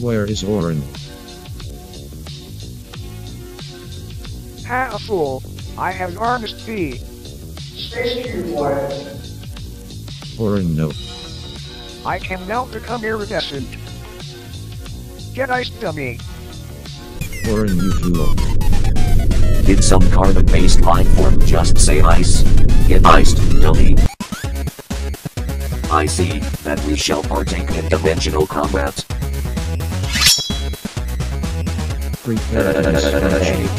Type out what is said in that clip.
Where is Orin? Ha a fool. I have enormous fee. Space deployed. Orin no. I can now become iridescent. Get iced dummy. Orin you fool. Did some carbon-based life form just say ice? Get iced, dummy. I see that we shall partake in dimensional combat. Prepare.